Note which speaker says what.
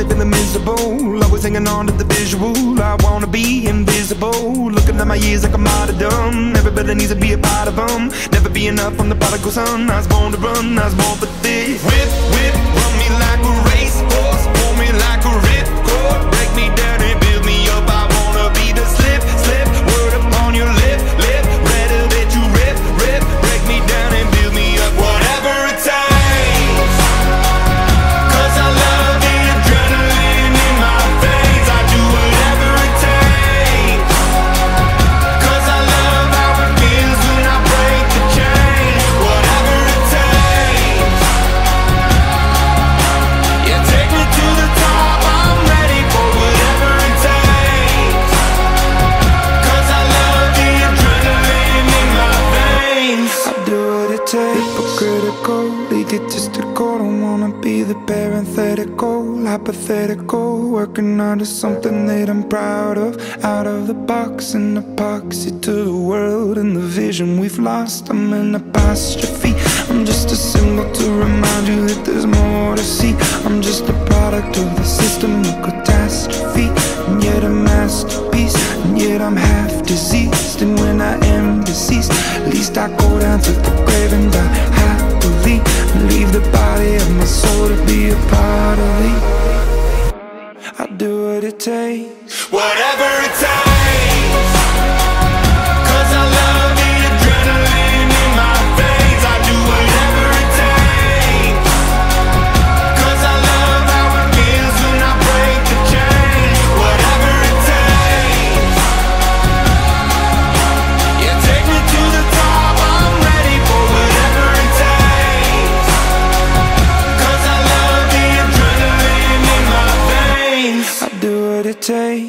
Speaker 1: At my body miserable. Always hanging on to the visual. I wanna be invisible. Looking at my years like a martyrdom. Everybody needs to be a part of them. Never be enough from the prodigal son. I was born to run, I was born for this. Whip, whip, Hypocritical, egotistical. Don't wanna be the parenthetical, hypothetical. Working out of something that I'm proud of. Out of the box, an epoxy to the world and the vision we've lost. I'm an apostrophe. I'm just a symbol to remind you that there's more to see. I'm just a product of the system of catastrophe, and yet a masterpiece. And yet I'm half diseased, and when I am deceased, at least I go down to the grave soul to be a part of me. I do what it takes, whatever Cause